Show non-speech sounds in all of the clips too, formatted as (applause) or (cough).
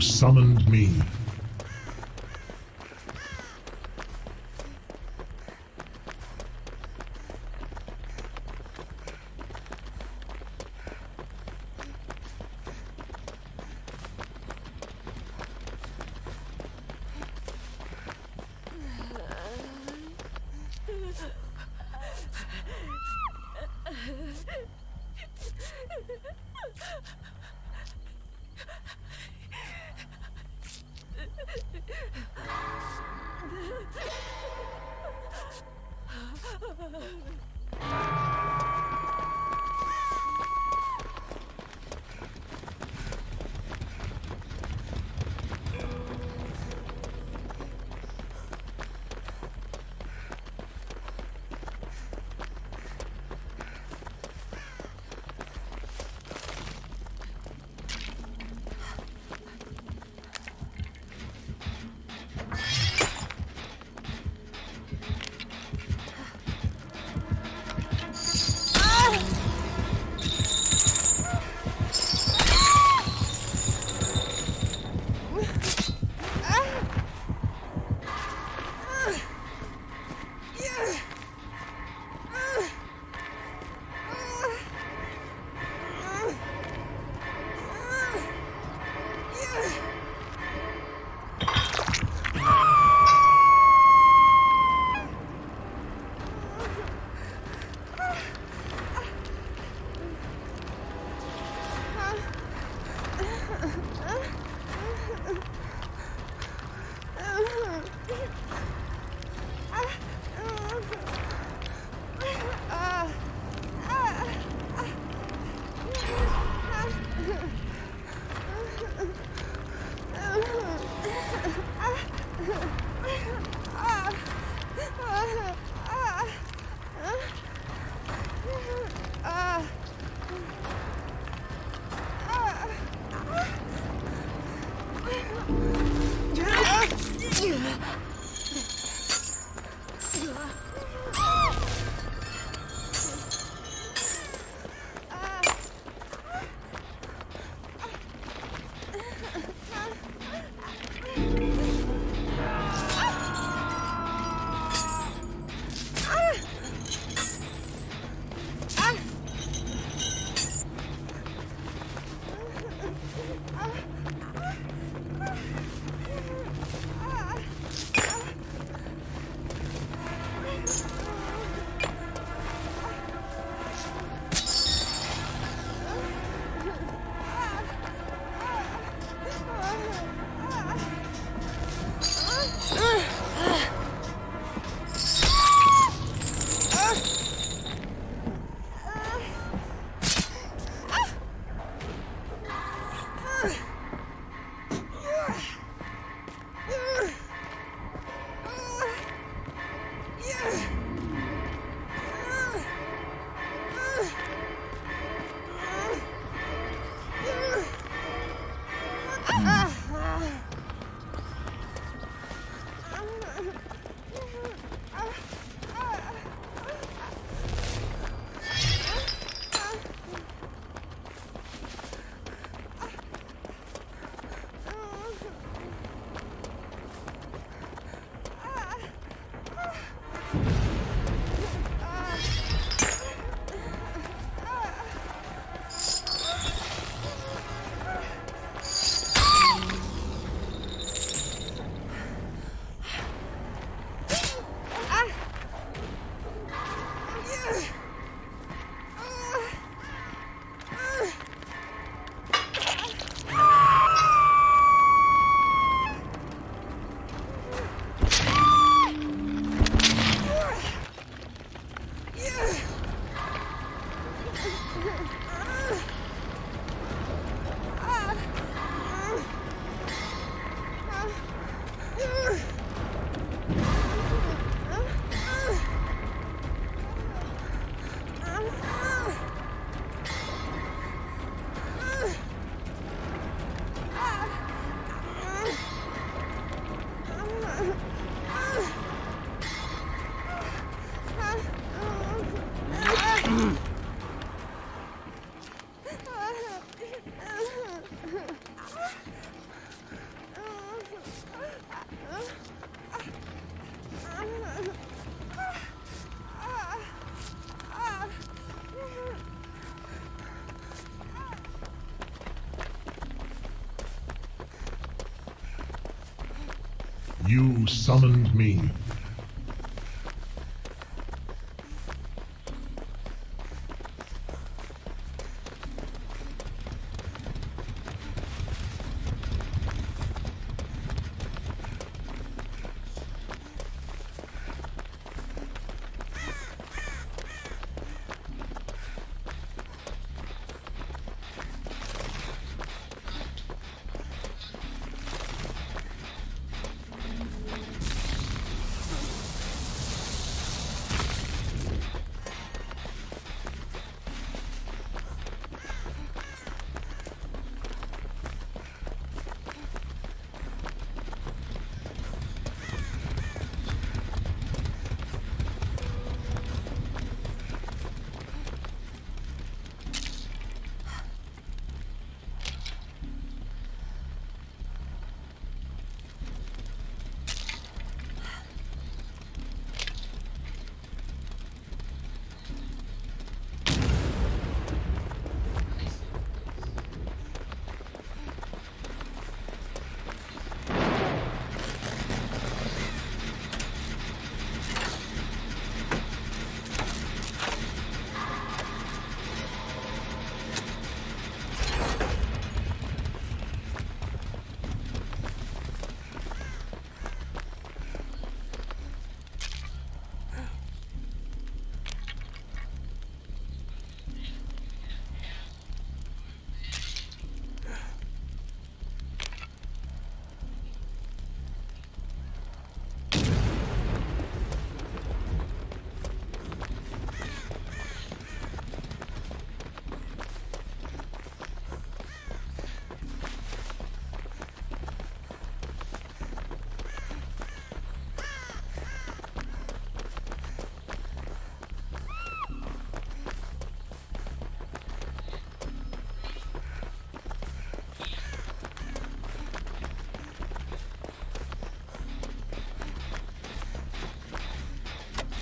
Summoned me. You summoned me.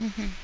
Mhm.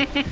Hehehehe (laughs)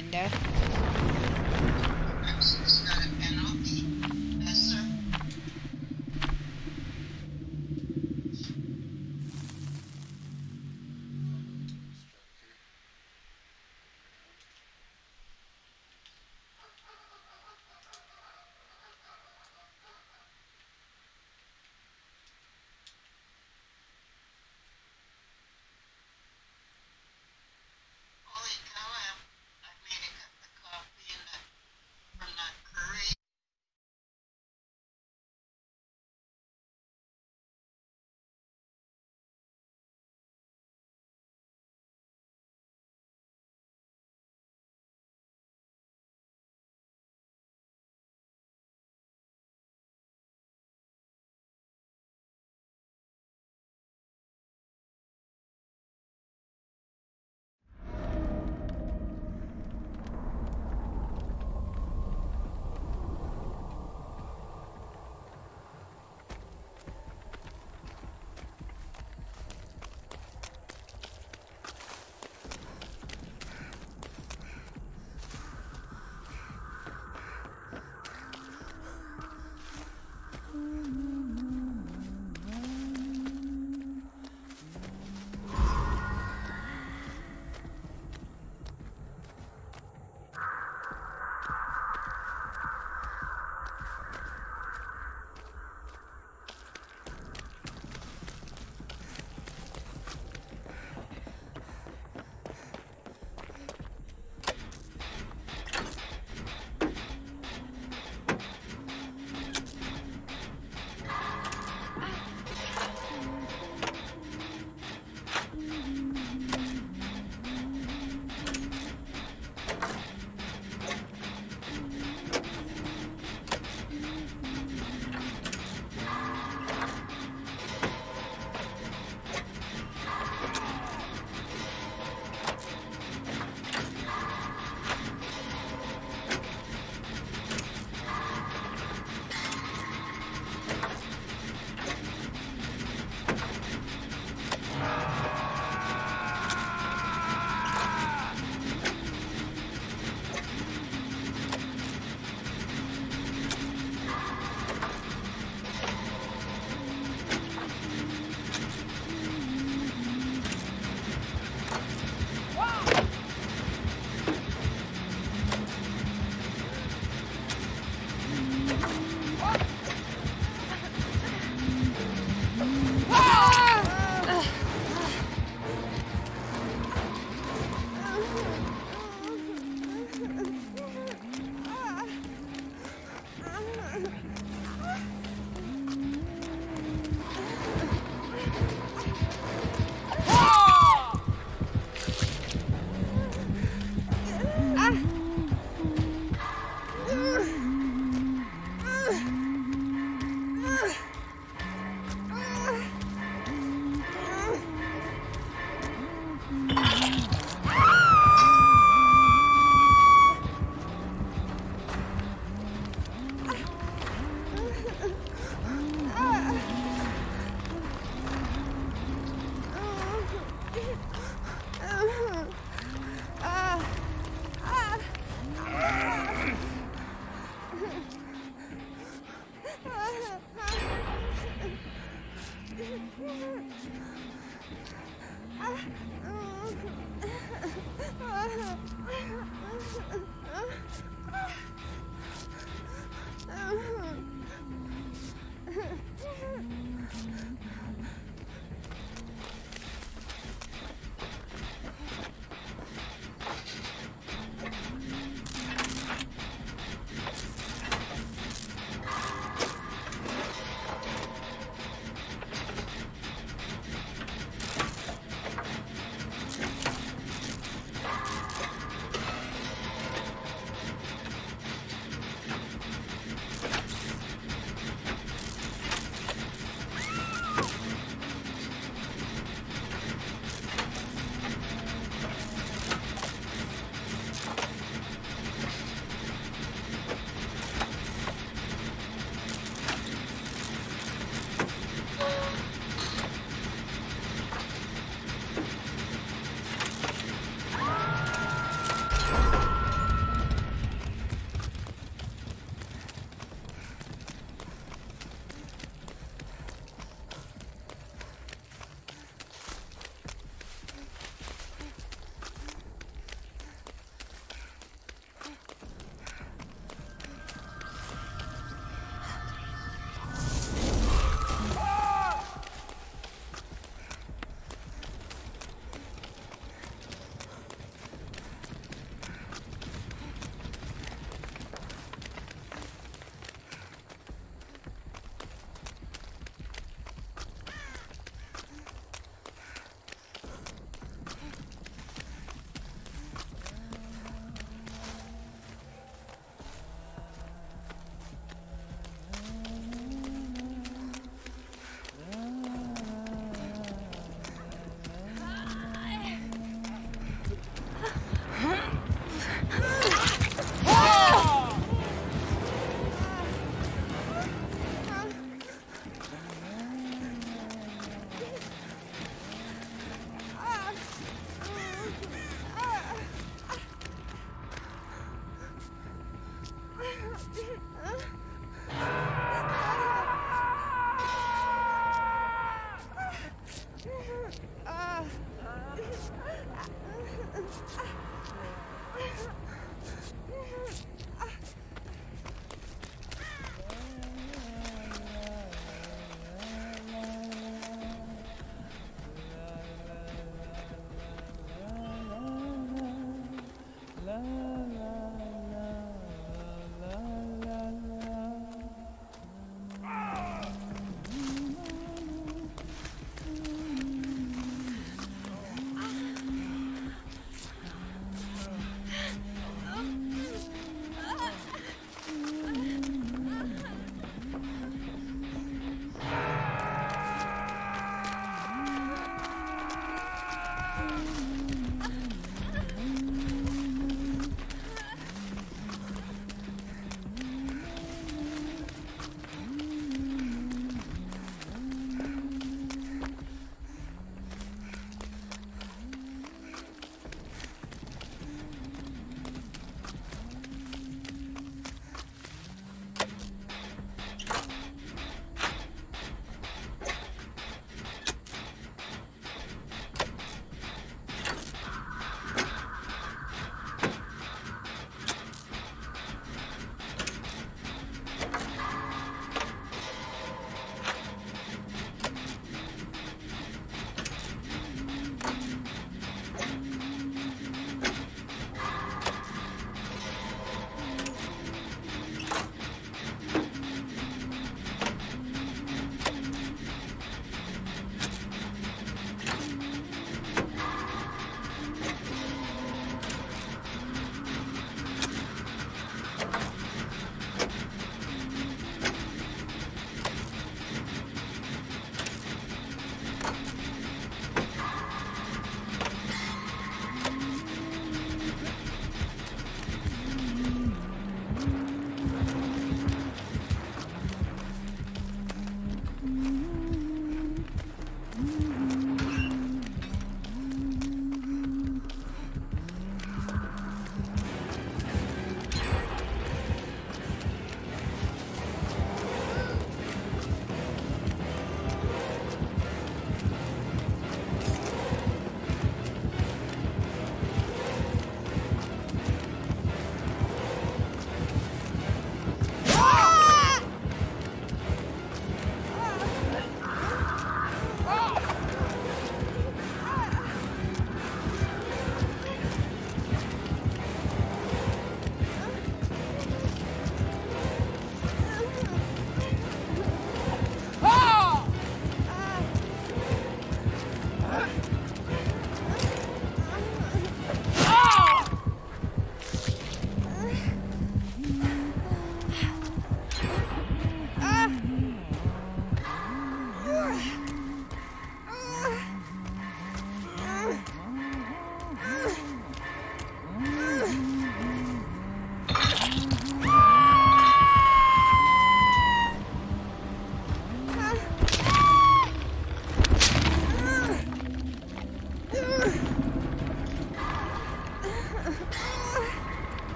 window.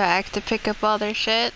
Back to pick up all their shit.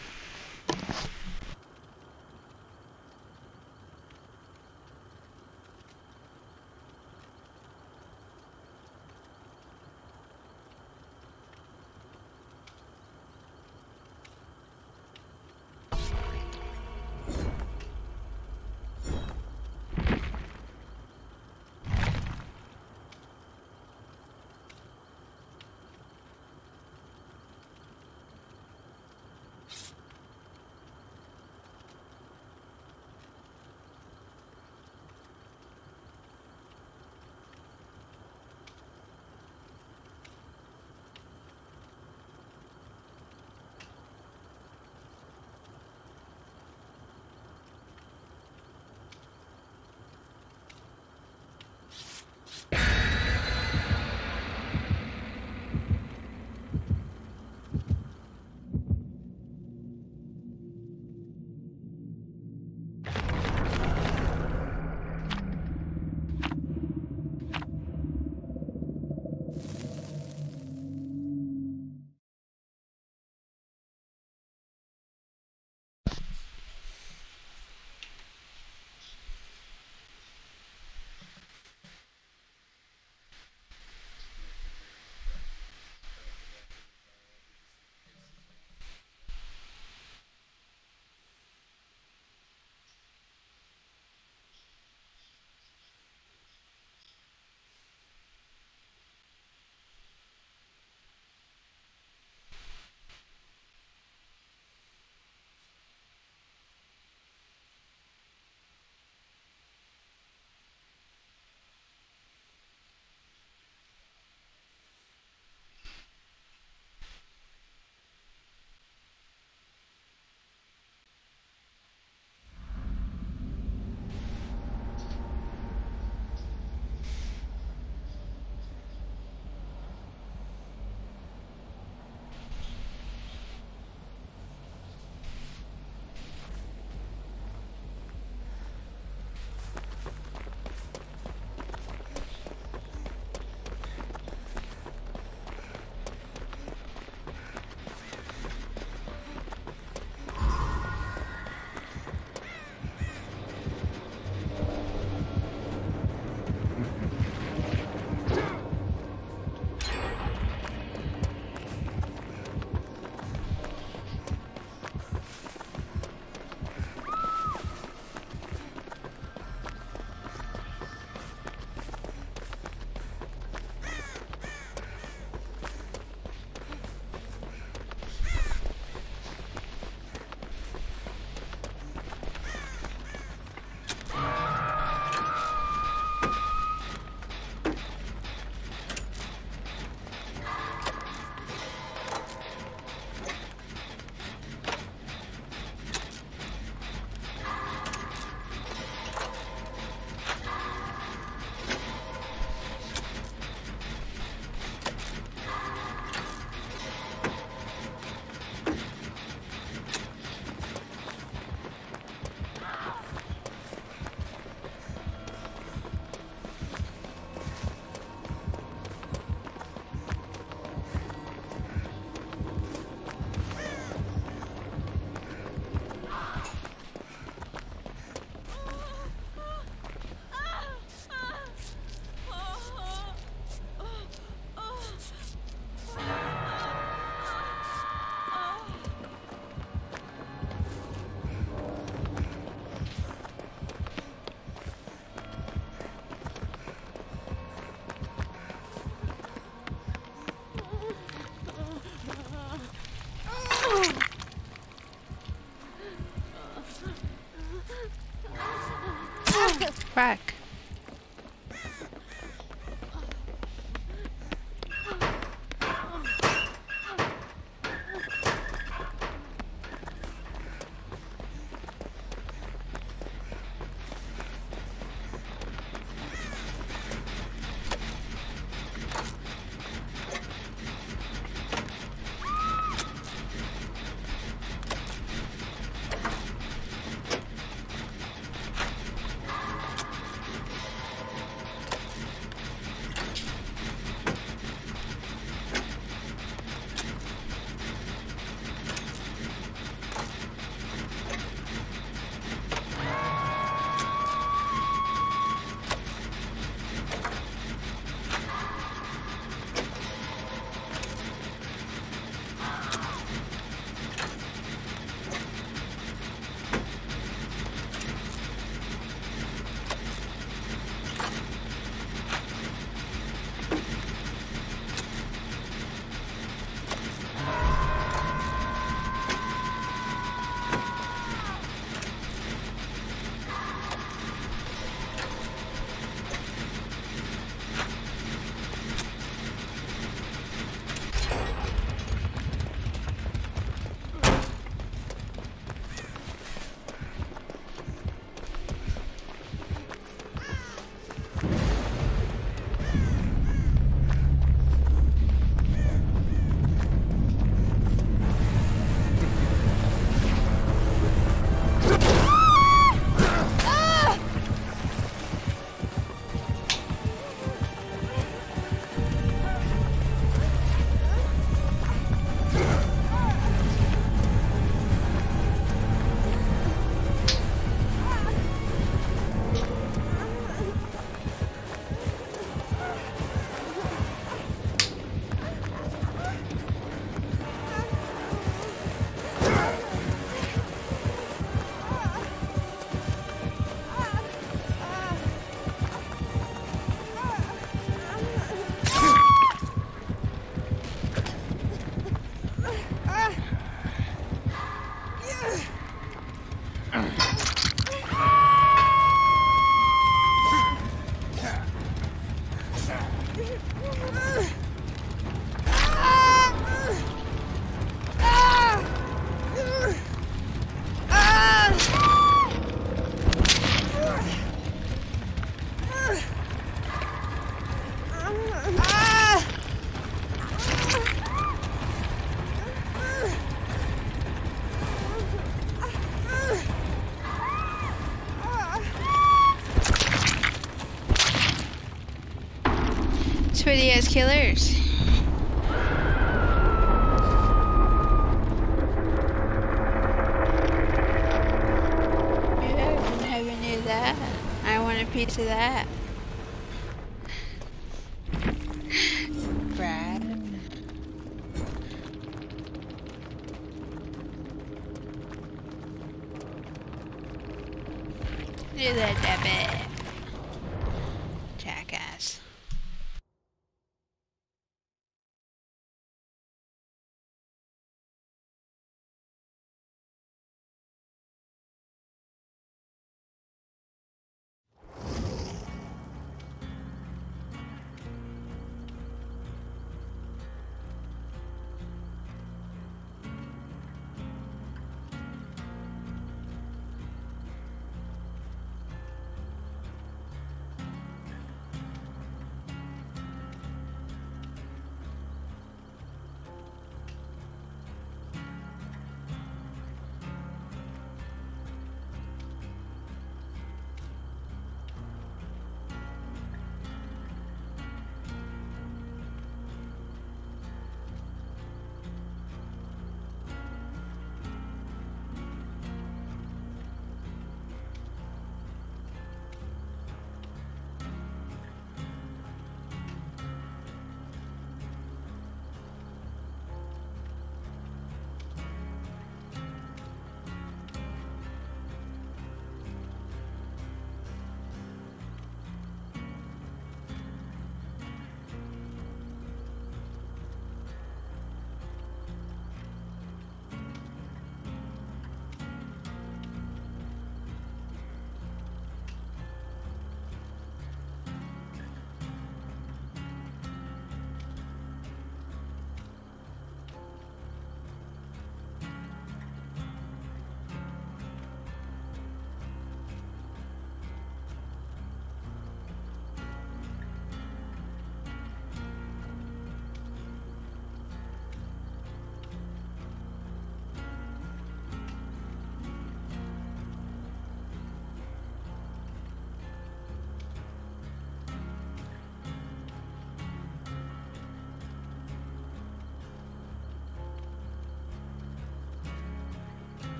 Killers.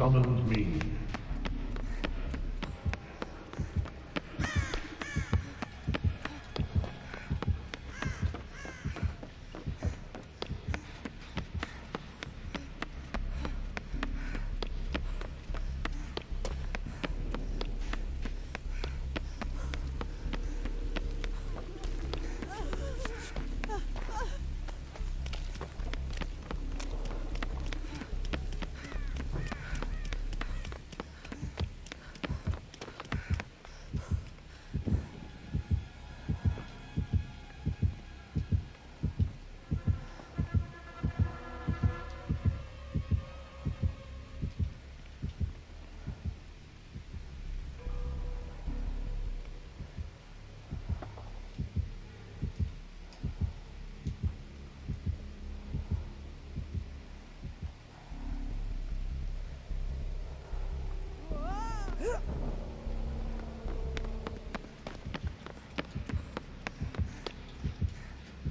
You summoned me.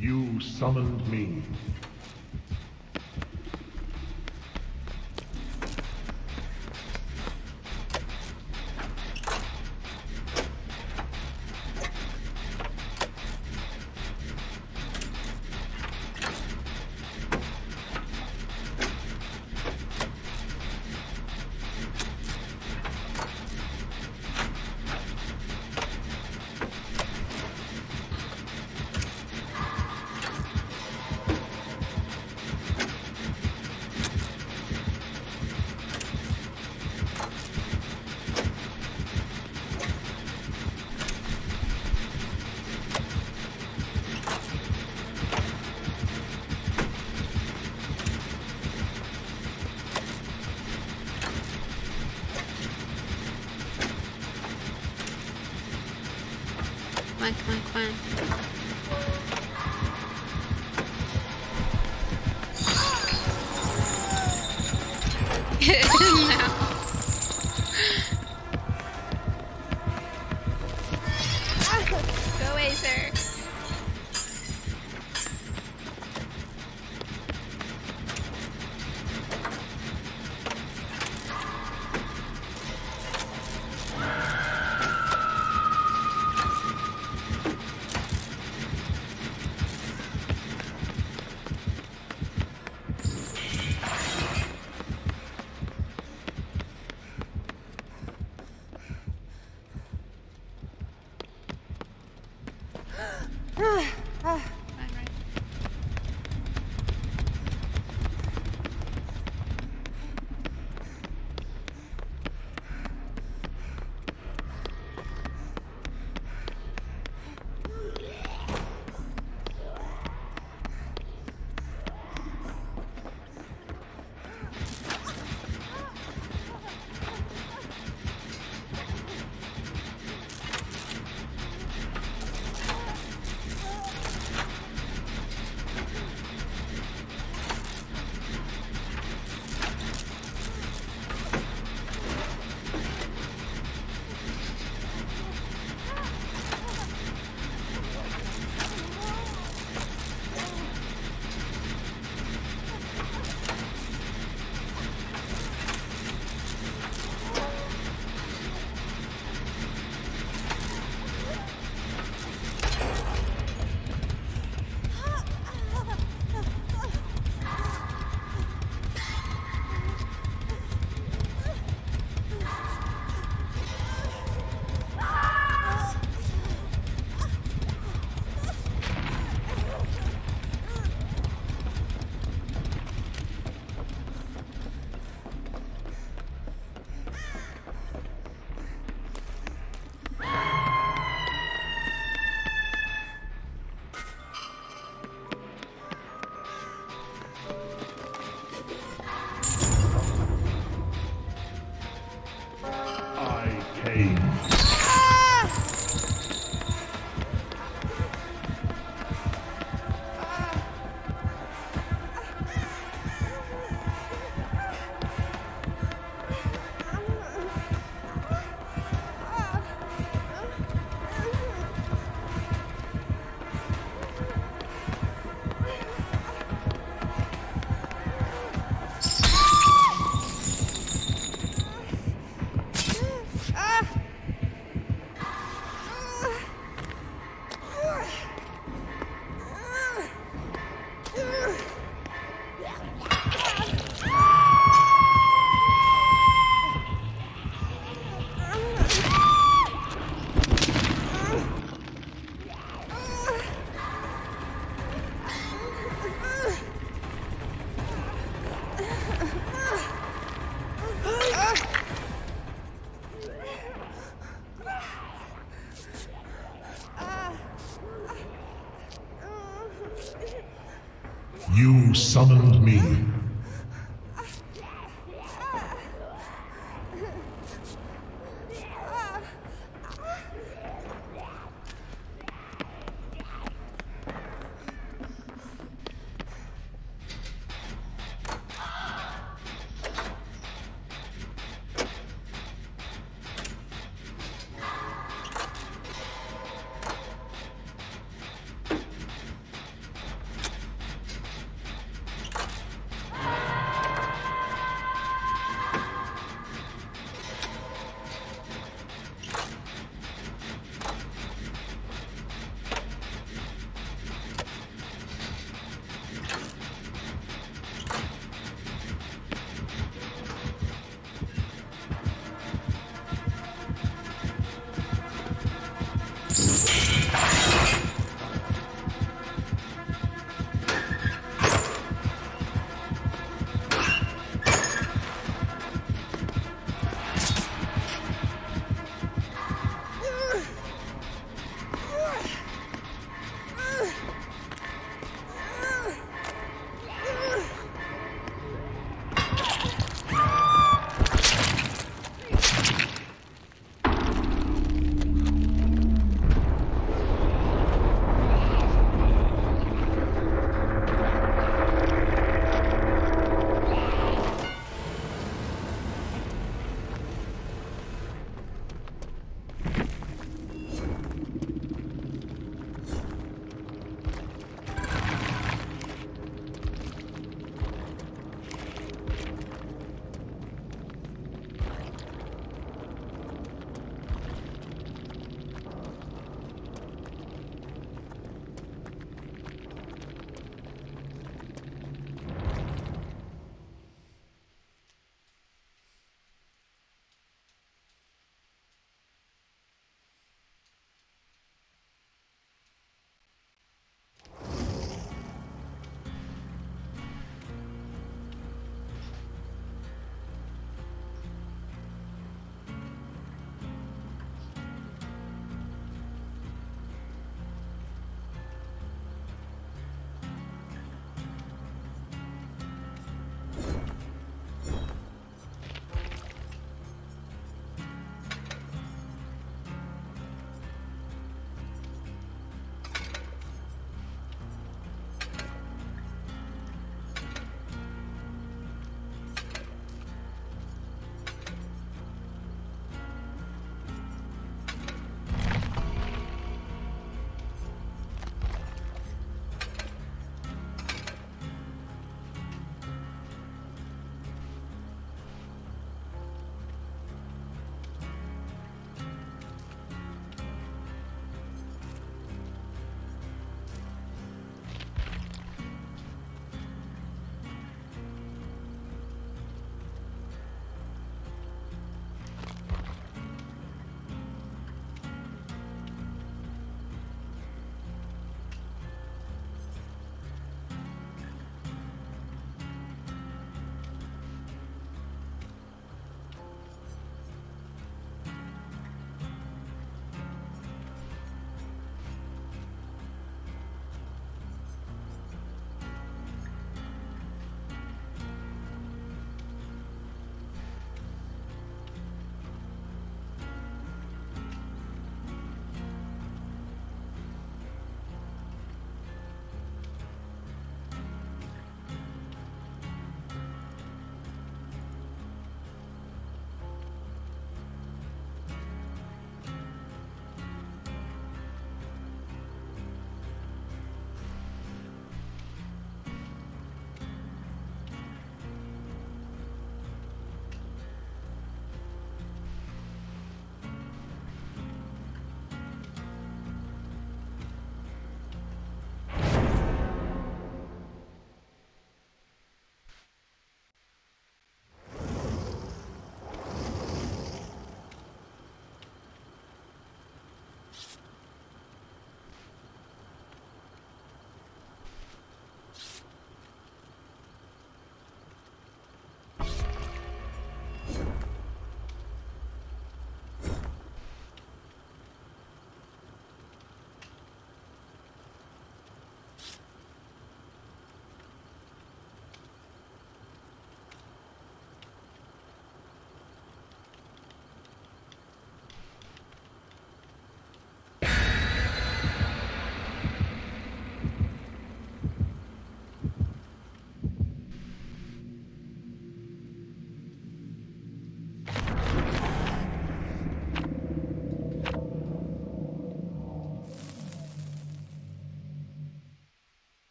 You summoned me.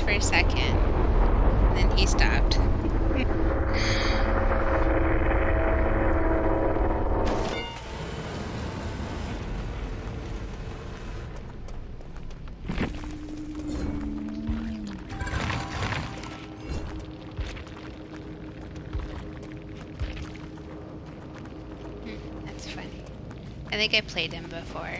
For a second. Then he stopped. Hmm, That's funny. I think I played him before.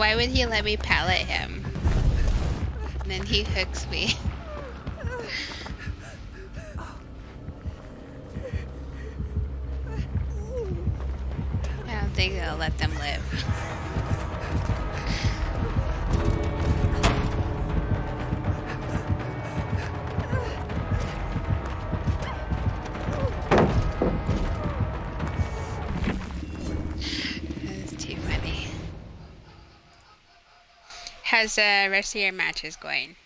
Why would he let me pallet him? And then he hooks me. How's the uh, rest of your matches going?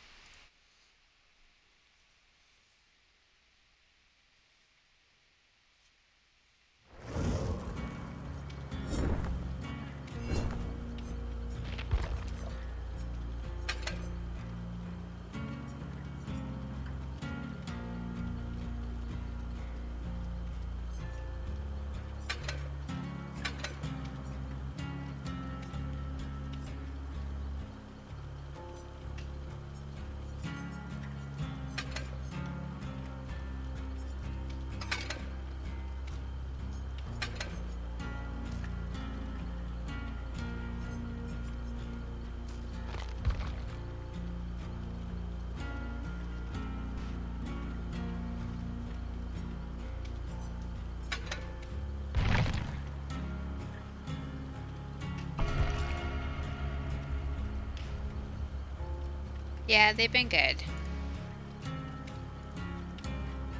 Yeah, they've been good.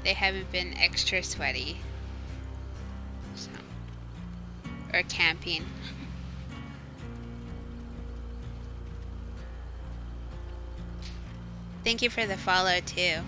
They haven't been extra sweaty. So. Or camping. (laughs) Thank you for the follow too.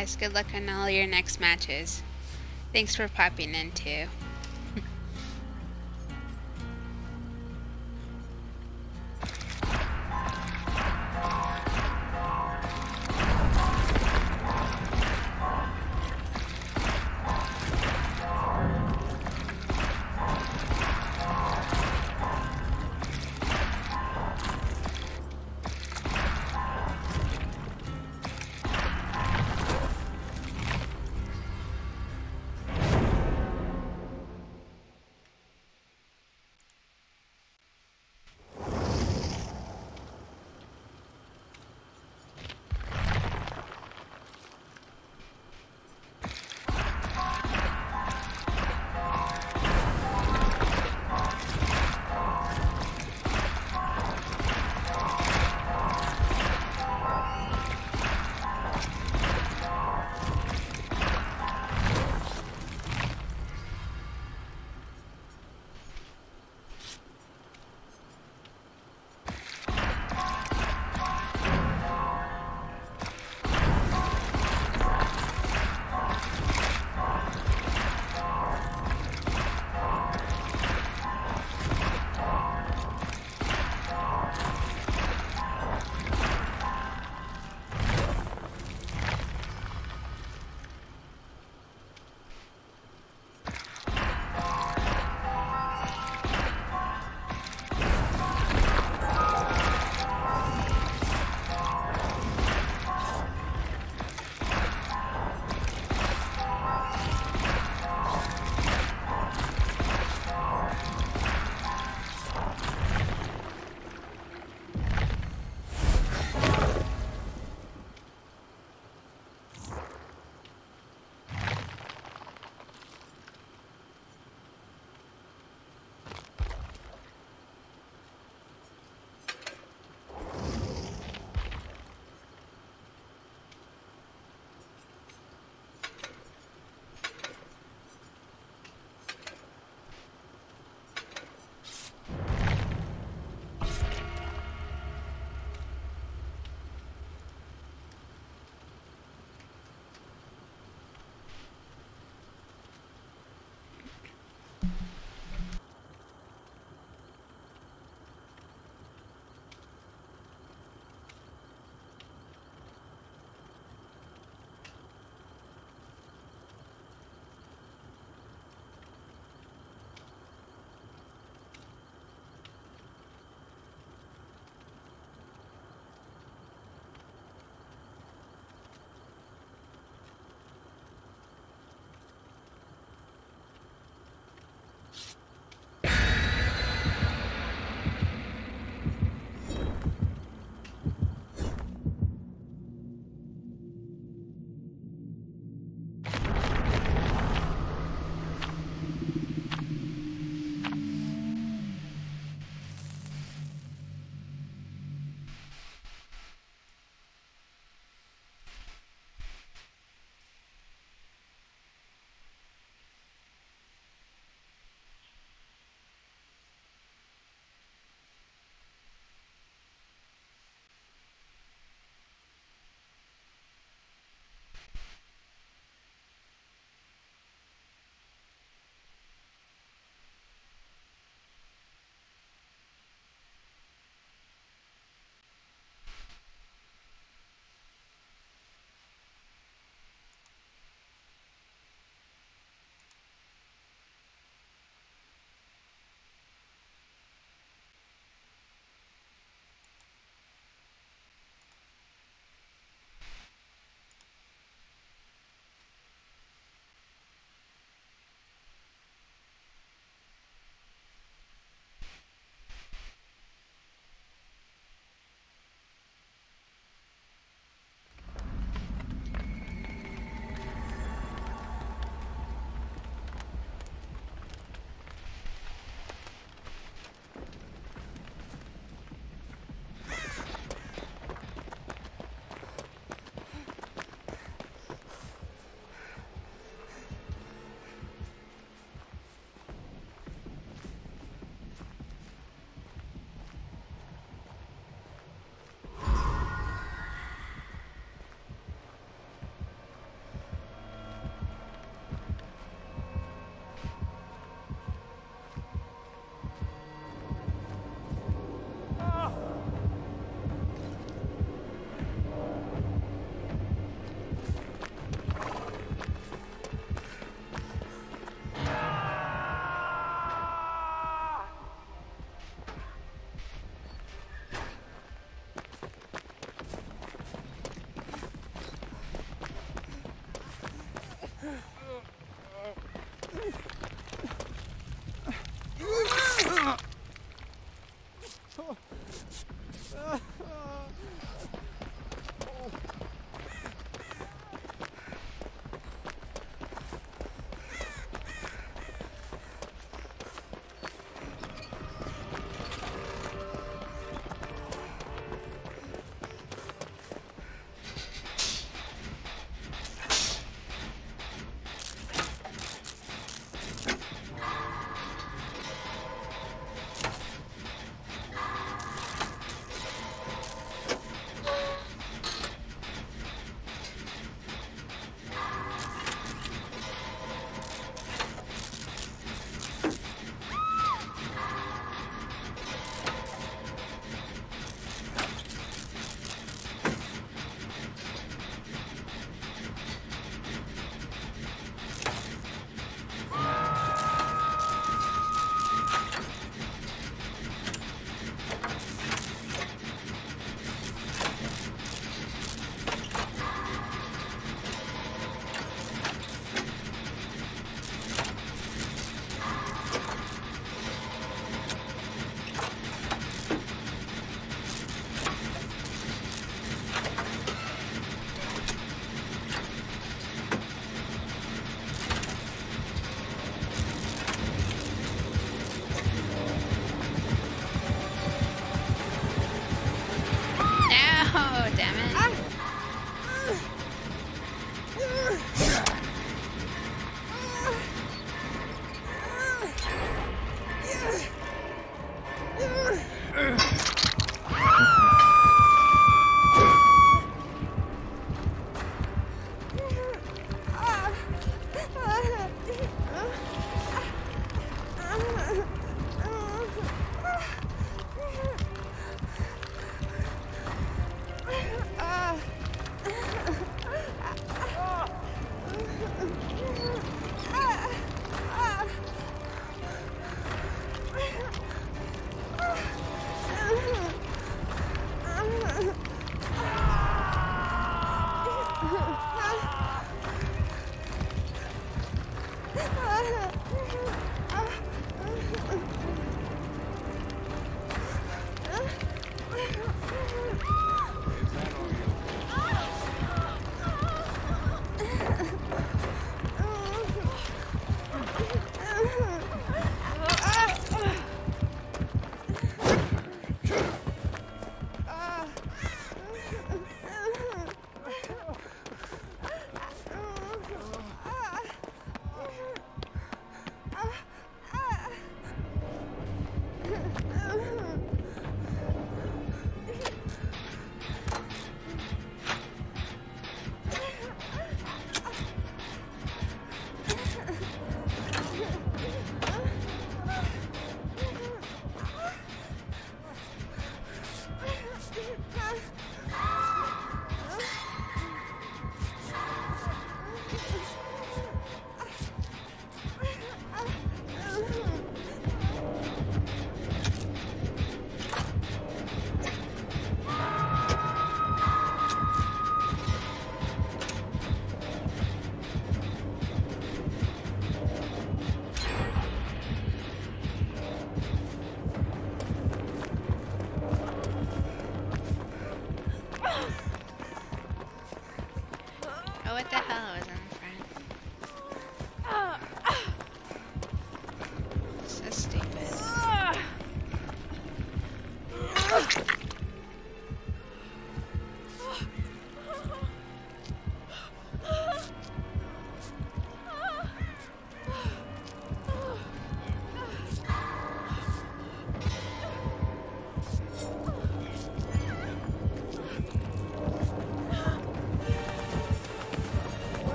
Yes, good luck on all your next matches. Thanks for popping in too.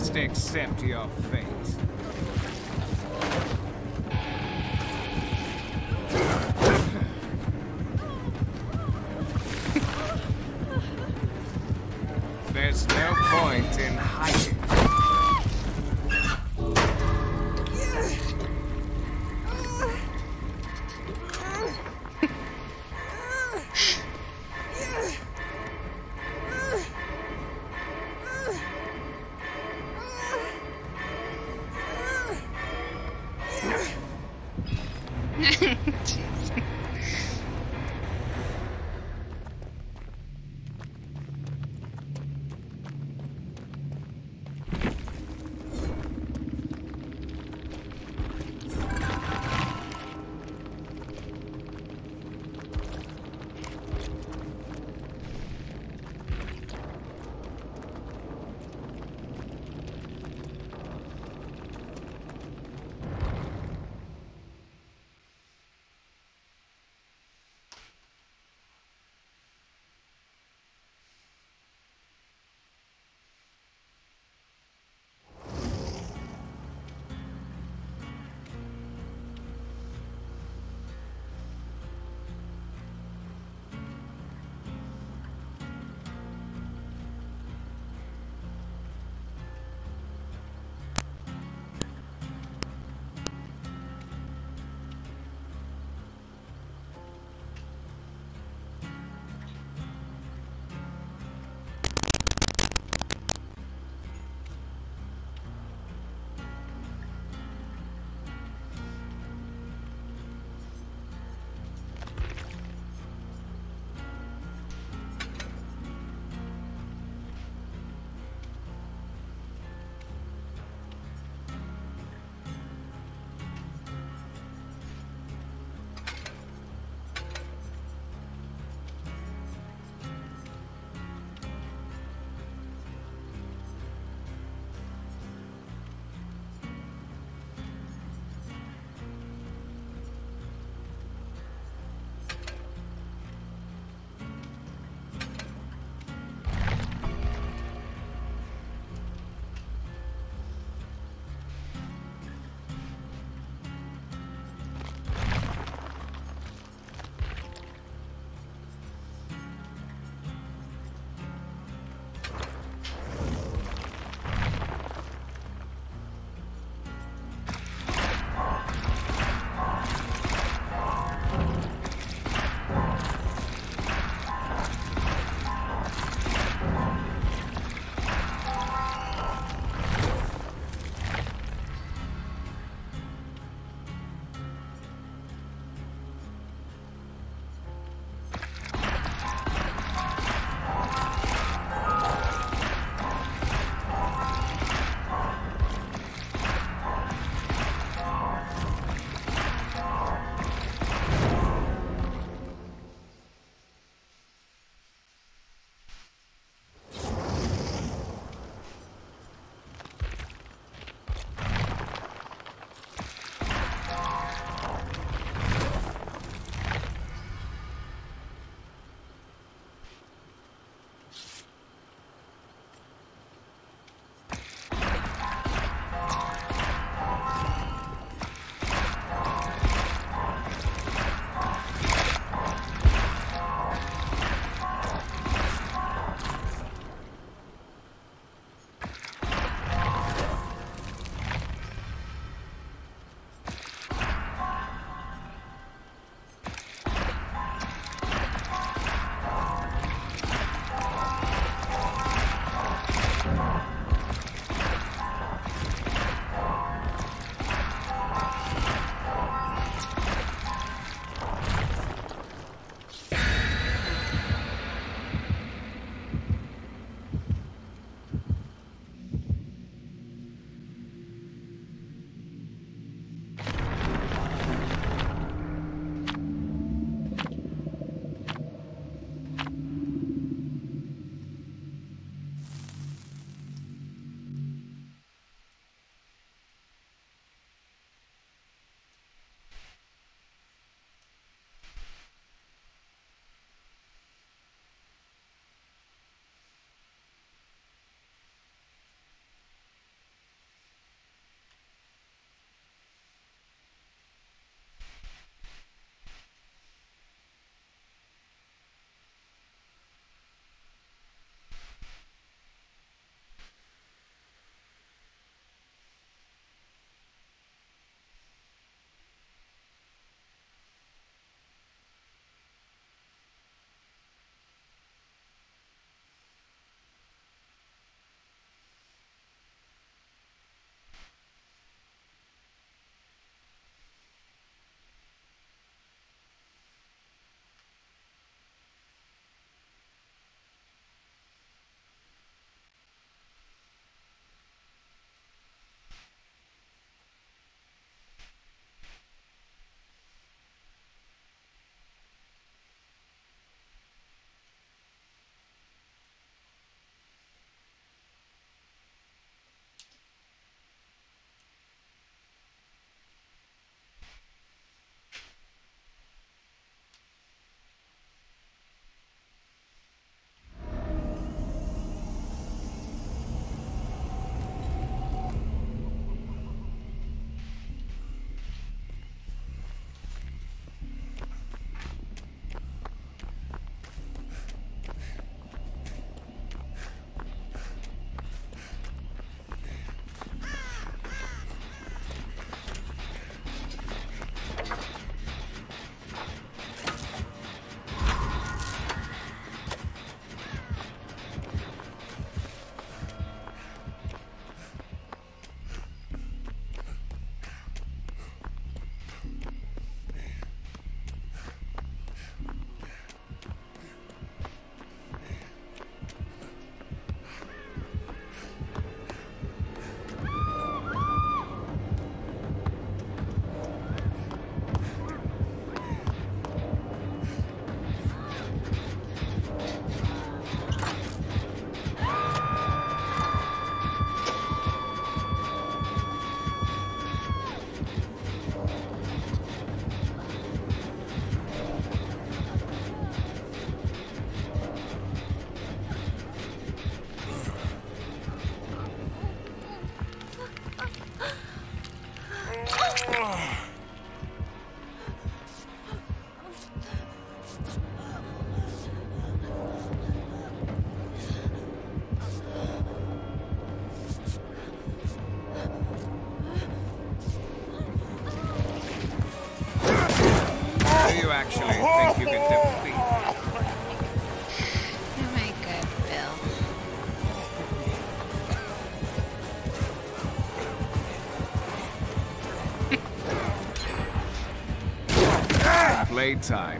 Just accept your playtime is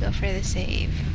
go for the save?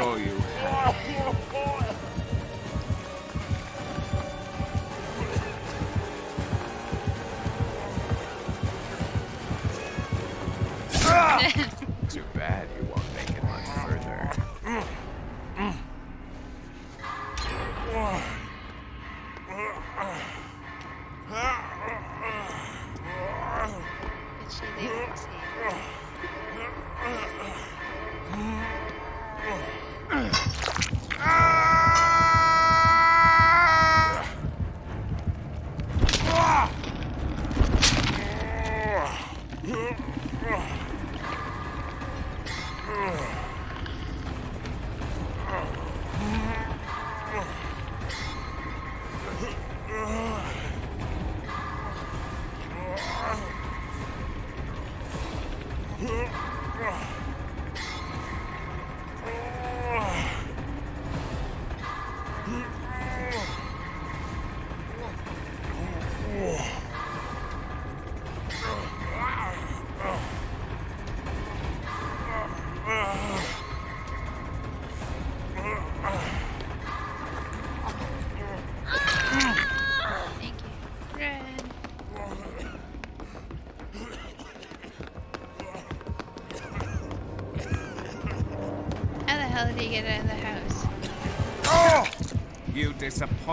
That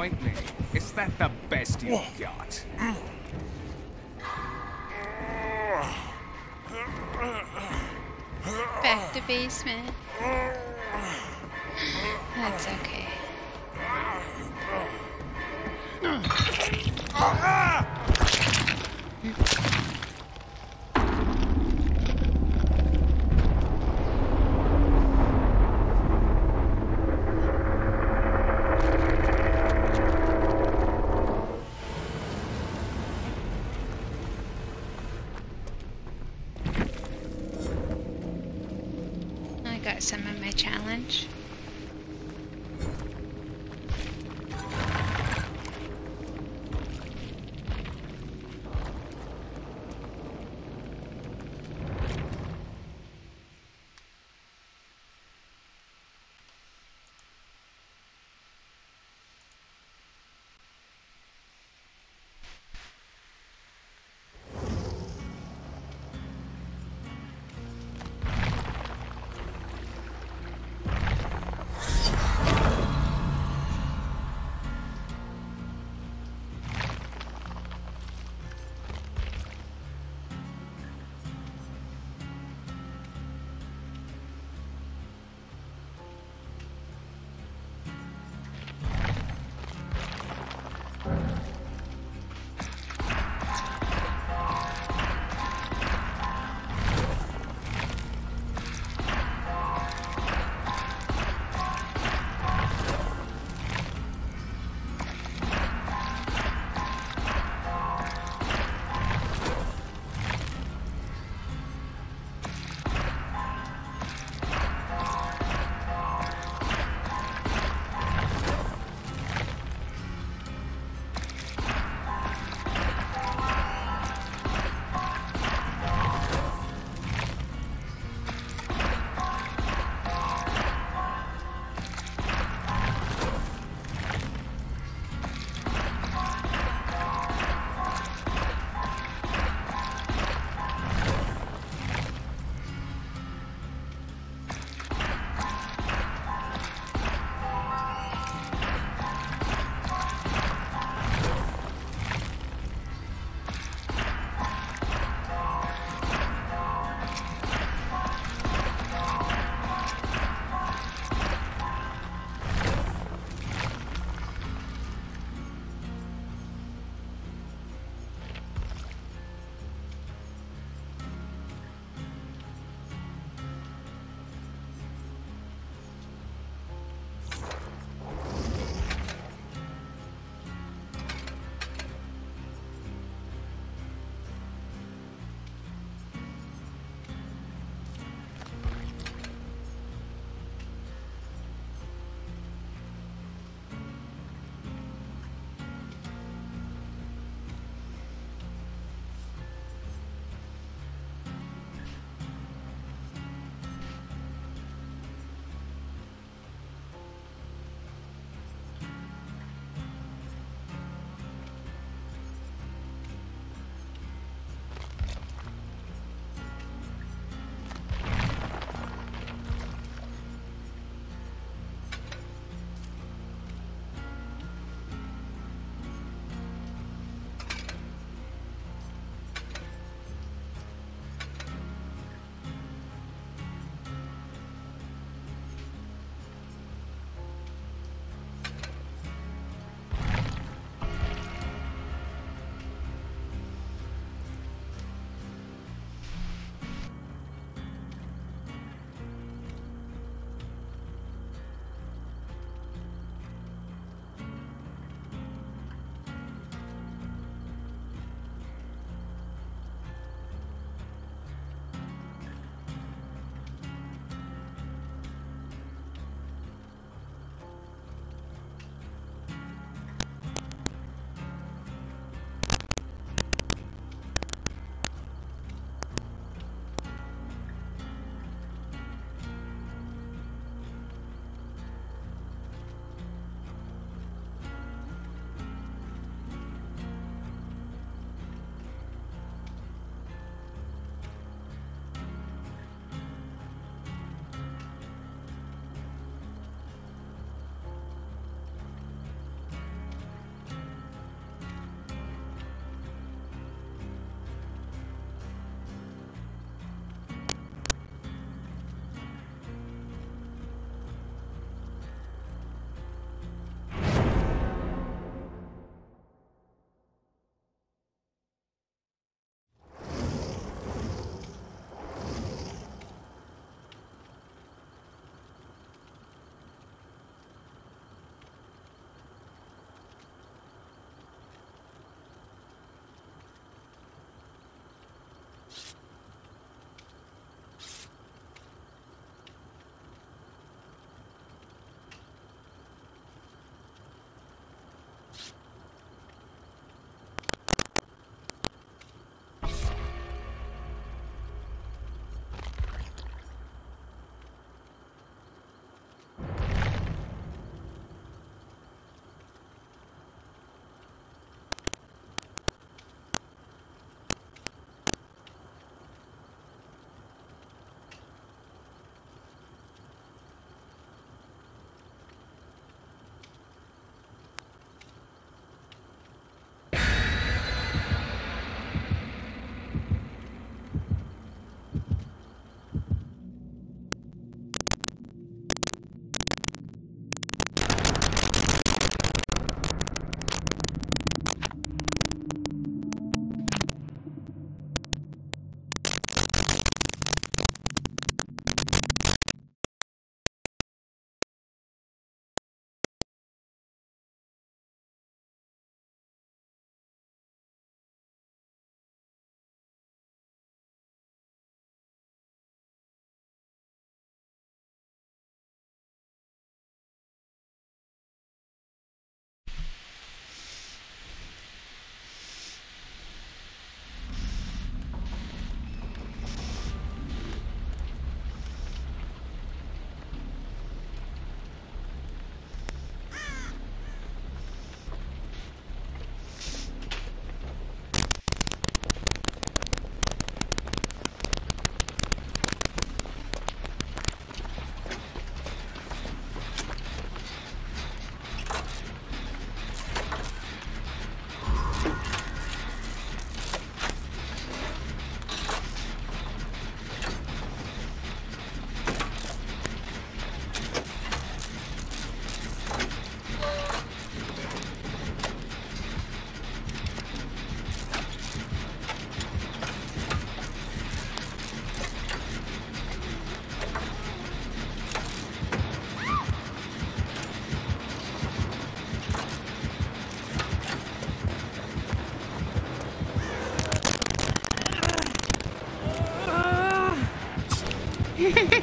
me. Is that the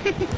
Hehehe (laughs)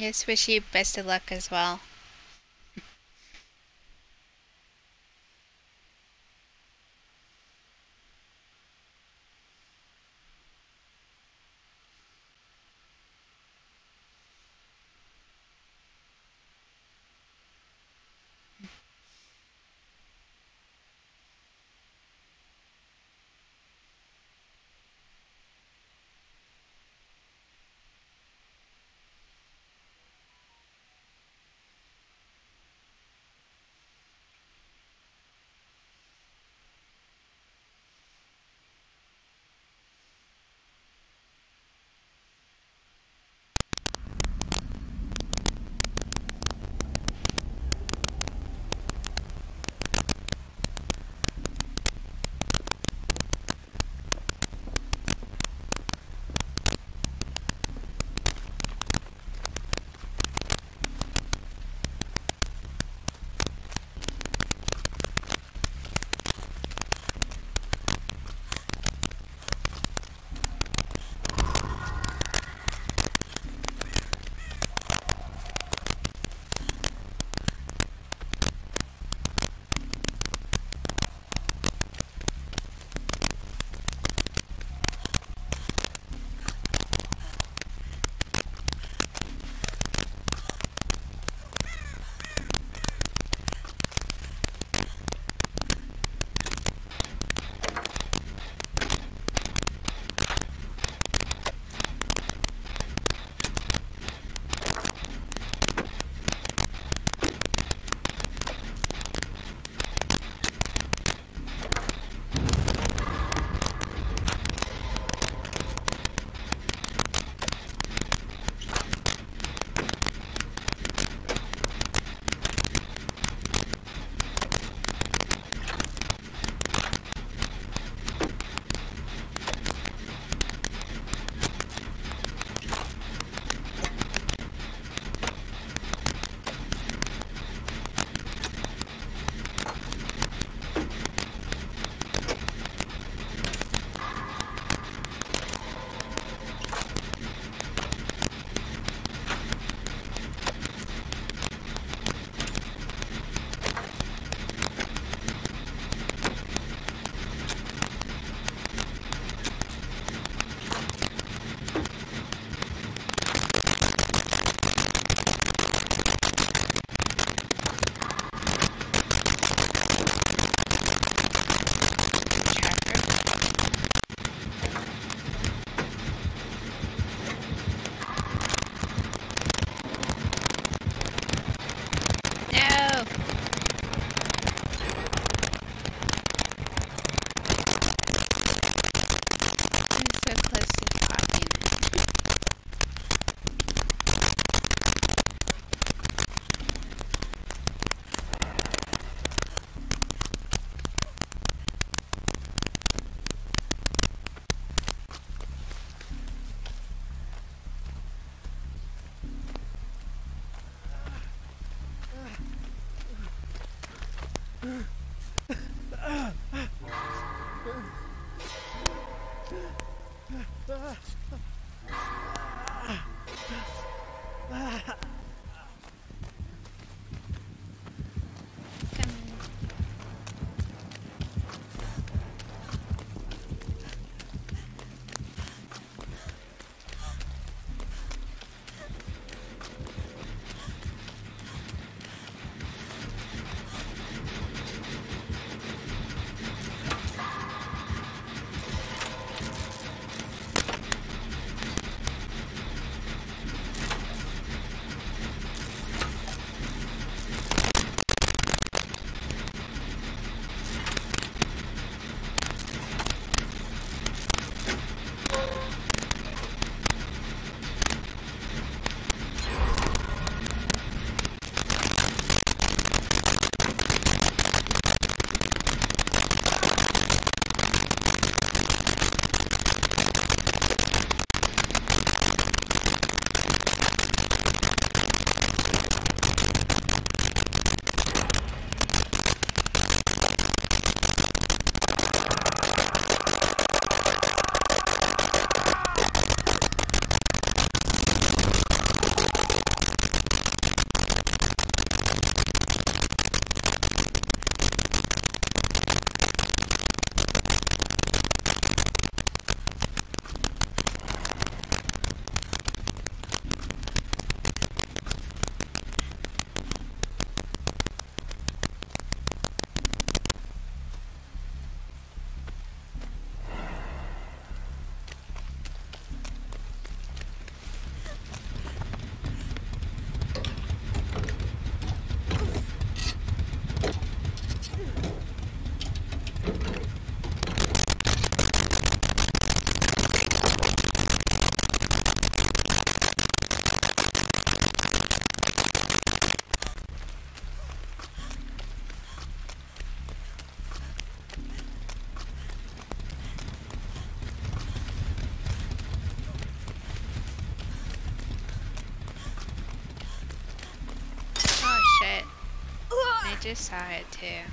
Yes, wish you best of luck as well. Saw it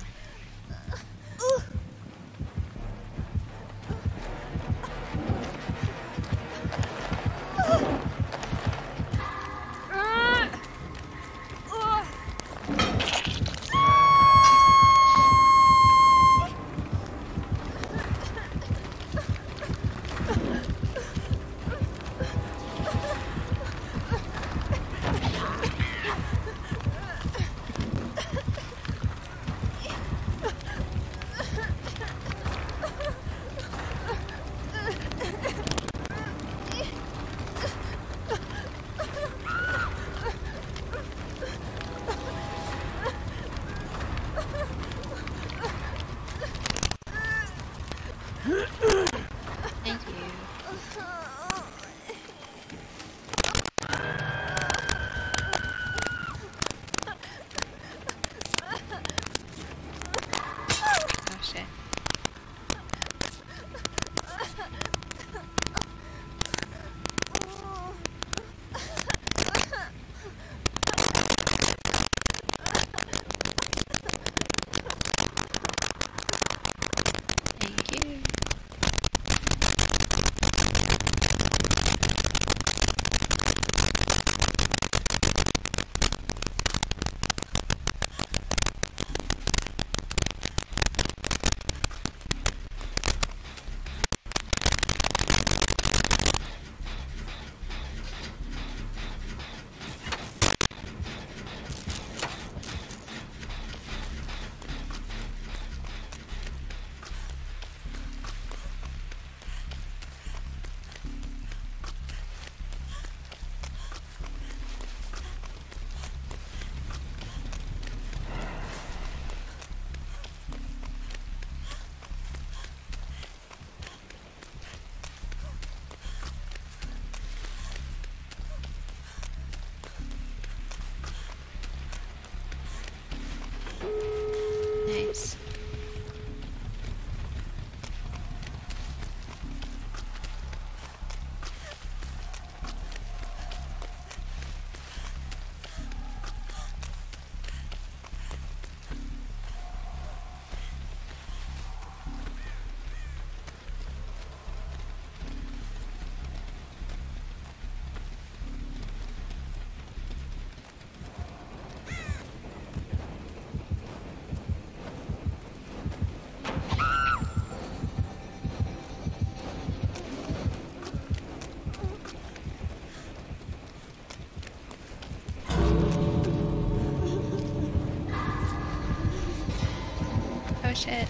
shit.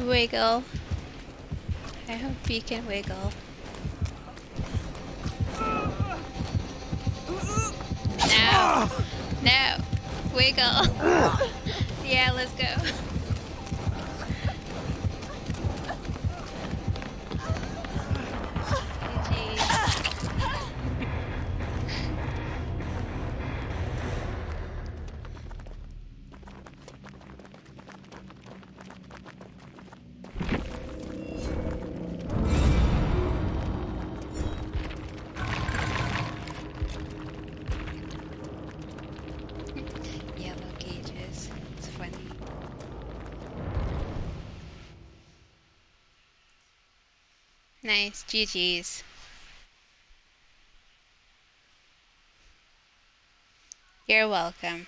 Wiggle. I hope you can wiggle. No! No! Wiggle! (laughs) yeah, let's go. GG's. You're welcome.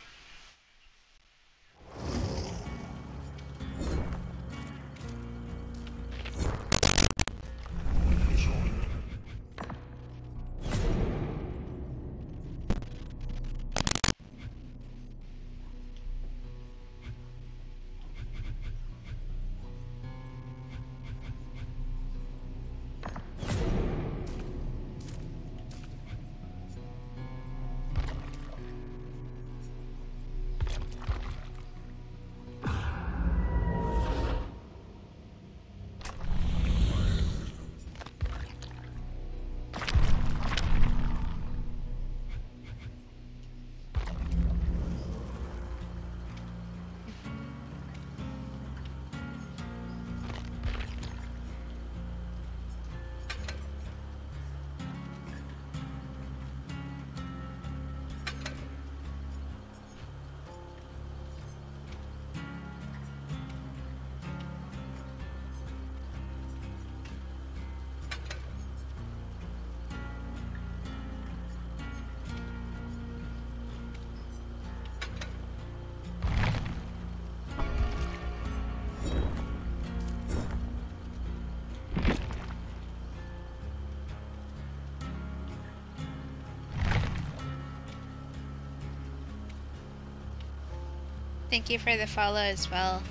Thank you for the follow as well.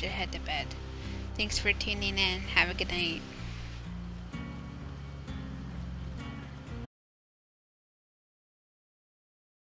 To bed. Thanks for tuning in. Have a good night.